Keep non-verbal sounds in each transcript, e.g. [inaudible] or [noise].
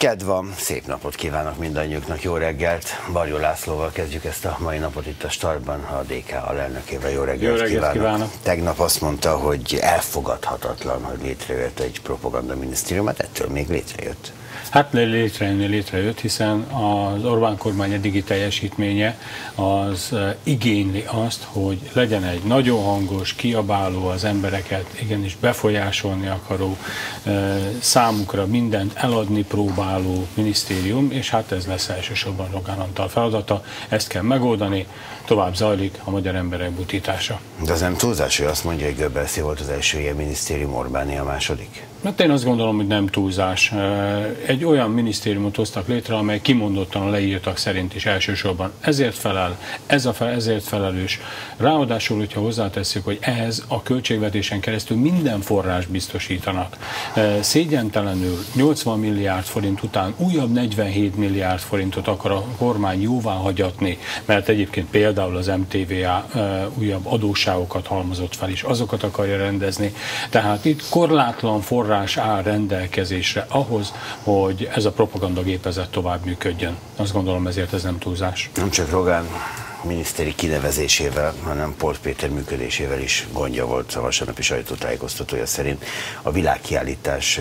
Kedv van, szép napot kívánok mindannyiuknak, jó reggelt. Barjó Lászlóval kezdjük ezt a mai napot itt a Startban, a DK alelnökével. Jó reggelt, jó reggelt kívánok. kívánok. Tegnap azt mondta, hogy elfogadhatatlan, hogy létrejött egy propaganda minisztérium, hát ettől még létrejött. Hát létrejönni létrejött, hiszen az Orbán kormány eddigi teljesítménye az igényli azt, hogy legyen egy nagyon hangos, kiabáló, az embereket igenis befolyásolni akaró, számukra mindent eladni próbáló minisztérium, és hát ez lesz elsősorban Rogán Antal feladata. Ezt kell megoldani, tovább zajlik a magyar emberek butítása. De az nem túlzás, hogy azt mondja, hogy Göbbelszi volt az első ilyen minisztérium, Orbáni a második? Hát én azt gondolom, hogy nem túlzás. Egy olyan minisztériumot hoztak létre, amely kimondottan a leírtak szerint is elsősorban ezért felel, ez a fel, ezért felelős. Ráadásul, hogyha hozzátesszük, hogy ehhez a költségvetésen keresztül minden forrás biztosítanak. Szégyentelenül 80 milliárd forint után újabb 47 milliárd forintot akar a kormány jóvá hagyatni, mert egyébként például az MTVA újabb adósságokat halmozott fel, és azokat akarja rendezni. Tehát itt korlátlan forrás áll rendelkezésre ahhoz, hogy ez a propagandagépezet tovább működjön. Azt gondolom ezért ez nem túlzás. Nem csak Rogán miniszteri kinevezésével, hanem Polt Péter működésével is gondja volt a vasárnapi sajtótájékoztatója szerint. A világkiállítás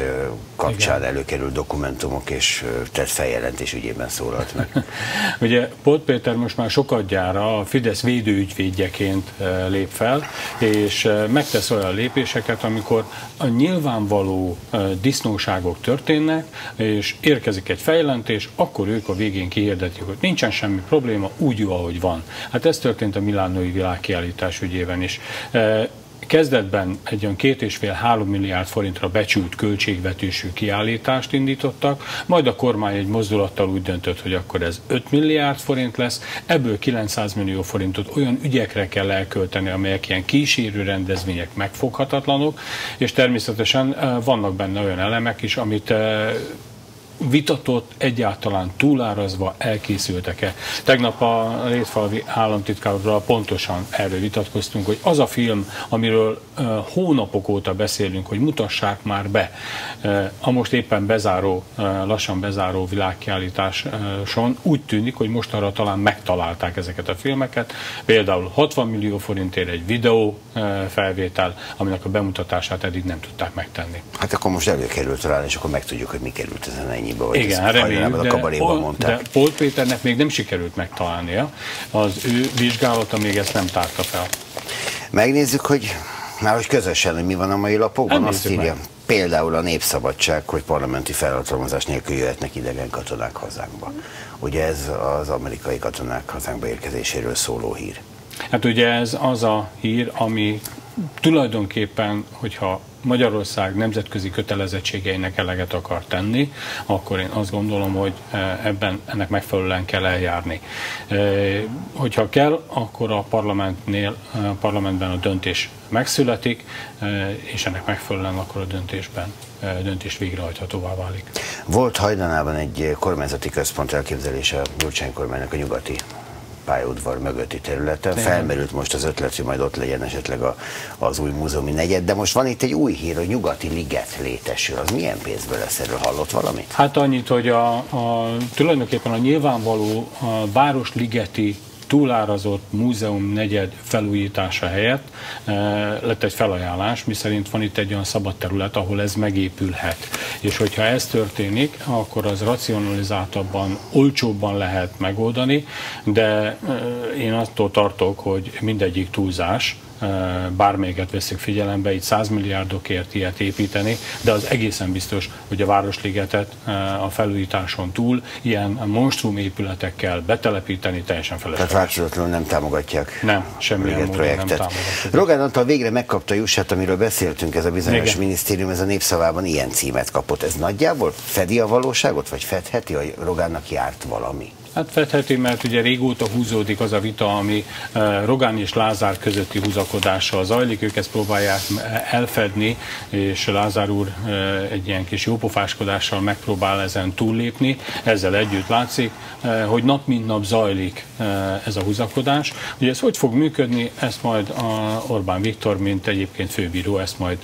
kapcsán Igen. előkerült dokumentumok és tett feljelentés ügyében szólalt meg. [laughs] Ugye Polt Péter most már sokat gyára a Fidesz védőügyvédjeként lép fel, és megtesz olyan lépéseket, amikor a nyilvánvaló disznóságok történnek, és érkezik egy feljelentés, akkor ők a végén kihirdetik, hogy nincsen semmi probléma, úgy jó, ahogy van. Hát ez történt a Milánói világkiállítás ügyében is. E, kezdetben egy olyan két és fél három milliárd forintra becsült költségvetésű kiállítást indítottak, majd a kormány egy mozdulattal úgy döntött, hogy akkor ez 5 milliárd forint lesz, ebből 900 millió forintot olyan ügyekre kell elkölteni, amelyek ilyen kísérő rendezvények megfoghatatlanok, és természetesen e, vannak benne olyan elemek is, amit e, vitatott, egyáltalán túlárazva elkészültek-e. Tegnap a Rétfalvi államtitkárral pontosan erről vitatkoztunk, hogy az a film, amiről hónapok óta beszélünk, hogy mutassák már be a most éppen bezáró, lassan bezáró világkiállításon, úgy tűnik, hogy mostanra talán megtalálták ezeket a filmeket. Például 60 millió forintért egy videó felvétel, aminek a bemutatását eddig nem tudták megtenni. Hát akkor most előkerült rá, és akkor megtudjuk, hogy mi került ezen ennyi annyiba, vagy Igen, reméljük, a kabaréban mondták. De Paul Péternek még nem sikerült megtalálnia, az ő vizsgálata még ezt nem tárta fel. Megnézzük, hogy már hogy közösen, hogy mi van a mai lapokban, azt írja. Meg. Például a népszabadság, hogy parlamenti felhatalmazás nélkül jöhetnek idegen katonák hazánkba. Ugye ez az amerikai katonák hazánkba érkezéséről szóló hír. Hát ugye ez az a hír, ami tulajdonképpen, hogyha Magyarország nemzetközi kötelezettségeinek eleget akar tenni, akkor én azt gondolom, hogy e, ebben ennek megfelelően kell eljárni. E, hogyha kell, akkor a parlamentnél, a parlamentben a döntés megszületik, e, és ennek megfelelően akkor a döntésben döntés végrehajthatóvá válik. Volt hajdanában egy kormányzati központ elképzelése a Gyurcsány kormánynak a nyugati pályaudvar mögötti területen. Igen. Felmerült most az ötlet, hogy majd ott legyen esetleg a, az új múzeumi negyed, de most van itt egy új hír, hogy nyugati liget létesül. Az milyen pénzből lesz erről? Hallott valamit? Hát annyit, hogy a, a, tulajdonképpen a nyilvánvaló a Városligeti túlárazott múzeum negyed felújítása helyett e, lett egy felajánlás, miszerint van itt egy olyan szabad terület, ahol ez megépülhet. És hogyha ez történik, akkor az racionalizáltabban, olcsóbban lehet megoldani, de e, én attól tartok, hogy mindegyik túlzás, bármelyiket veszük figyelembe, itt 100 milliárdokért ilyet építeni, de az egészen biztos, hogy a Városligetet a felújításon túl ilyen monstrum épületekkel betelepíteni teljesen felesleges. Tehát változatlanul nem támogatják nem, semmilyen módon projektet. nem támogatják. Rogán Antal végre megkapta Jussát, amiről beszéltünk, ez a bizonyos Igen. minisztérium, ez a népszavában ilyen címet kapott. Ez nagyjából fedi a valóságot, vagy fedheti, hogy Rogánnak járt valami? Hát fedheti, mert ugye régóta húzódik az a vita, ami eh, Rogán és Lázár közötti húzakodással zajlik, ők ezt próbálják elfedni, és Lázár úr eh, egy ilyen kis jópofáskodással megpróbál ezen túllépni. Ezzel együtt látszik, eh, hogy nap mint nap zajlik ez a húzakodás. Ugye ez hogy fog működni, ezt majd Orbán Viktor, mint egyébként főbíró, ezt majd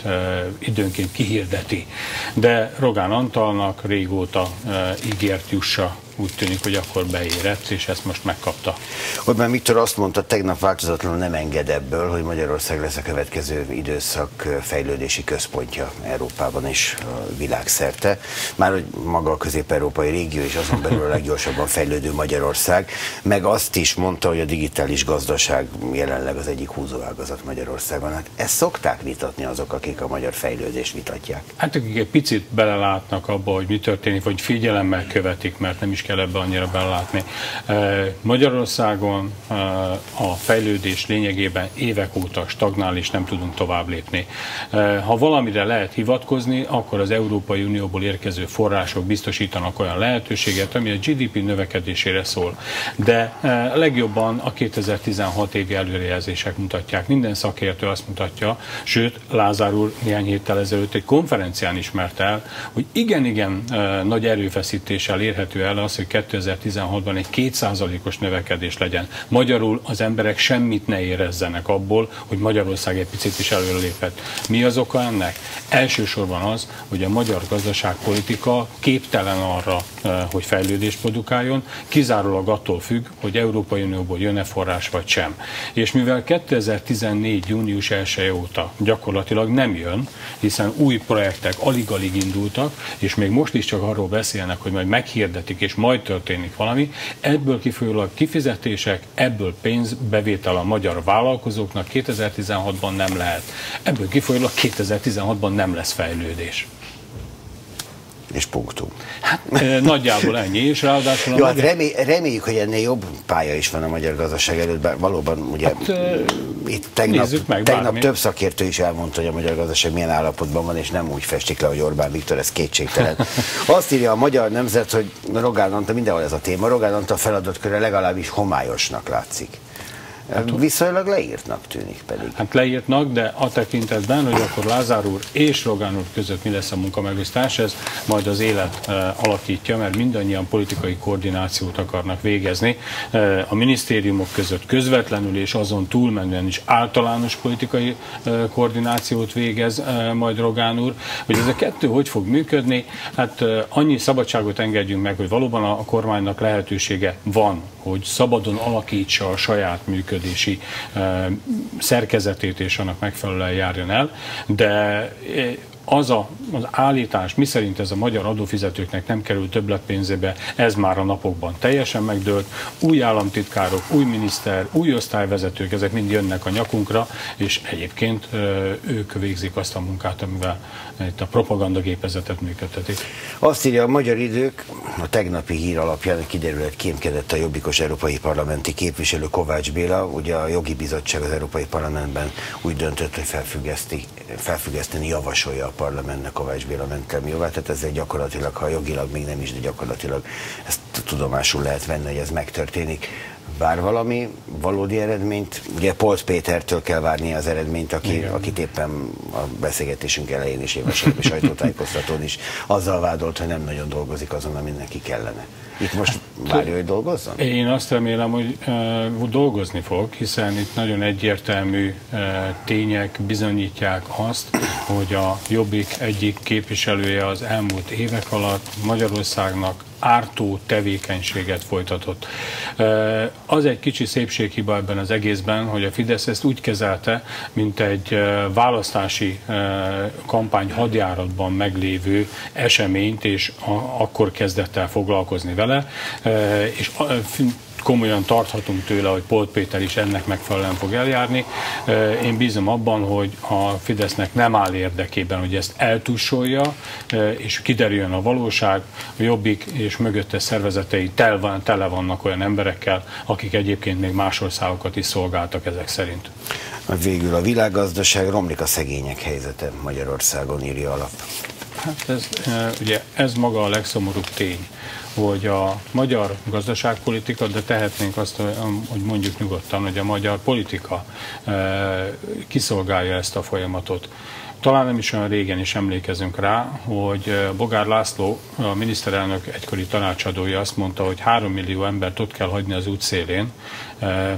időnként kihirdeti. De Rogán Antalnak régóta ígért jussa úgy tűnik, hogy akkor beérett, és ezt most megkapta. Orbán Viktor azt mondta, tegnap változatlanul nem enged ebből, hogy Magyarország lesz a következő időszak fejlődési központja Európában és világszerte. Már hogy maga a közép-európai régió és azon belül a leggyorsabban fejlődő Magyarország, meg azt is mondta, hogy a digitális gazdaság jelenleg az egyik húzóágazat Magyarországon. Hát ezt szokták vitatni azok, akik a magyar fejlődést vitatják. Hát akik egy picit belelátnak abba, hogy mi történik, vagy figyelemmel követik, mert nem is kell ebbe annyira belátni. Magyarországon a fejlődés lényegében évek óta stagnál, és nem tudunk tovább lépni. Ha valamire lehet hivatkozni, akkor az Európai Unióból érkező források biztosítanak olyan lehetőséget, ami a GDP növekedésére szól. De legjobban a 2016 évi előrejelzések mutatják. Minden szakértő azt mutatja, sőt, Lázár úr néhány héttel ezelőtt egy konferencián ismert el, hogy igen-igen nagy erőfeszítéssel érhető el az, az, hogy 2016-ban egy kétszázalékos növekedés legyen. Magyarul az emberek semmit ne érezzenek abból, hogy Magyarország egy picit is előrelépett. Mi az oka ennek? Elsősorban az, hogy a magyar gazdaságpolitika képtelen arra, eh, hogy fejlődést produkáljon, kizárólag attól függ, hogy Európai Unióból jön-e forrás vagy sem. És mivel 2014. június 1 óta gyakorlatilag nem jön, hiszen új projektek alig-alig indultak, és még most is csak arról beszélnek, hogy majd meghirdetik és majd történik valami, ebből kifolyólag kifizetések, ebből pénz bevétel a magyar vállalkozóknak 2016-ban nem lehet. Ebből kifolyólag 2016-ban nem lesz fejlődés és punktum. Hát [laughs] nagyjából ennyi, és ráadásul... Jó, hát remély, reméljük, hogy ennél jobb pálya is van a magyar gazdaság előtt, bár valóban ugye hát, itt tegnap, meg, tegnap több szakértő is elmondta, hogy a magyar gazdaság milyen állapotban van, és nem úgy festik le, hogy Orbán Viktor, ez kétségtelen. [laughs] Azt írja a magyar nemzet, hogy Rogán Anta, mindenhol ez a téma, Rogán Anta feladatköre legalábbis homályosnak látszik. Hát, Viszonylag leírtnak tűnik pedig. Hát leírtnak, de a tekintetben, hogy akkor Lázár úr és Rogán úr között mi lesz a munkamegosztás, ez majd az élet e, alakítja, mert mindannyian politikai koordinációt akarnak végezni. E, a minisztériumok között közvetlenül és azon túlmenően is általános politikai e, koordinációt végez majd Rogán úr. Hogy ez a kettő hogy fog működni? Hát annyi szabadságot engedjünk meg, hogy valóban a kormánynak lehetősége van, hogy szabadon alakítsa a saját működését működési szerkezetét és annak megfelelően járjon el, de az a, az állítás, miszerint ez a magyar adófizetőknek nem kerül többletpénzébe, ez már a napokban teljesen megdőlt. Új államtitkárok, új miniszter, új osztályvezetők, ezek mind jönnek a nyakunkra, és egyébként ők végzik azt a munkát, amivel itt a propagandagépezetet működtetik. Azt írja a Magyar Idők, a tegnapi hír alapján kiderült, kémkedett a Jobbikos Európai Parlamenti képviselő Kovács Béla, ugye a jogi bizottság az Európai Parlamentben úgy döntött, hogy felfüggeszti, felfüggeszteni javasolja a parlamentnek Kovács Béla mentelmi jogát, tehát ezzel gyakorlatilag, ha jogilag még nem is, de gyakorlatilag ezt tudomásul lehet venni, hogy ez megtörténik vár valami valódi eredményt? Ugye Polt Pétertől kell várni az eredményt, aki, akit éppen a beszélgetésünk elején is éves sajtótájékoztatón is azzal vádolt, hogy nem nagyon dolgozik azon, ami neki kellene. Itt most várja, hogy dolgozzon? Én azt remélem, hogy uh, dolgozni fog, hiszen itt nagyon egyértelmű tények bizonyítják azt, hogy a Jobbik egyik képviselője az elmúlt évek alatt Magyarországnak ártó tevékenységet folytatott. Az egy kicsi szépséghiba ebben az egészben, hogy a Fidesz ezt úgy kezelte, mint egy választási kampány hadjáratban meglévő eseményt, és akkor kezdett el foglalkozni vele, és komolyan tarthatunk tőle, hogy Polt Péter is ennek megfelelően fog eljárni. Én bízom abban, hogy a Fidesznek nem áll érdekében, hogy ezt eltussolja, és kiderüljön a valóság. A Jobbik és mögötte szervezetei tel van, tele vannak olyan emberekkel, akik egyébként még más országokat is szolgáltak ezek szerint. Végül a világgazdaság romlik a szegények helyzete Magyarországon írja alap. Hát ez, ugye ez maga a legszomorúbb tény, hogy a magyar gazdaságpolitika, de tehetnénk azt, hogy mondjuk nyugodtan, hogy a magyar politika kiszolgálja ezt a folyamatot. Talán nem is olyan régen is emlékezünk rá, hogy Bogár László, a miniszterelnök egykori tanácsadója azt mondta, hogy három millió embert ott kell hagyni az útszélén,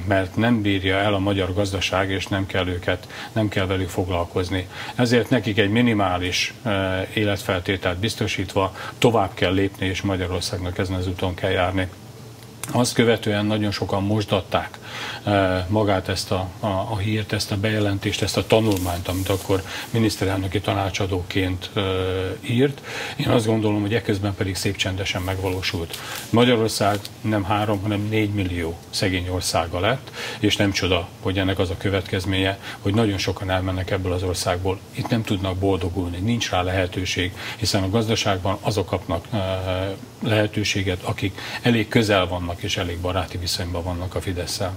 mert nem bírja el a magyar gazdaság, és nem kell őket, nem kell velük foglalkozni. Ezért nekik egy minimális életfeltételt biztosítva tovább kell lépni, és Magyarországnak ezen az úton kell járni. Azt követően nagyon sokan mosdatták eh, magát ezt a, a, a hírt, ezt a bejelentést, ezt a tanulmányt, amit akkor miniszterelnöki tanácsadóként e, írt. Én azt gondolom, hogy eközben pedig szép csendesen megvalósult. Magyarország nem három, hanem négy millió szegény országa lett, és nem csoda, hogy ennek az a következménye, hogy nagyon sokan elmennek ebből az országból. Itt nem tudnak boldogulni, nincs rá lehetőség, hiszen a gazdaságban azok kapnak e, lehetőséget, akik elég közel vannak vannak, és elég baráti viszonyban vannak a fidesz -szel.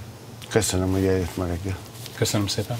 Köszönöm, hogy eljött ma reggel. Köszönöm szépen.